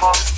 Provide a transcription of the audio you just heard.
trouble.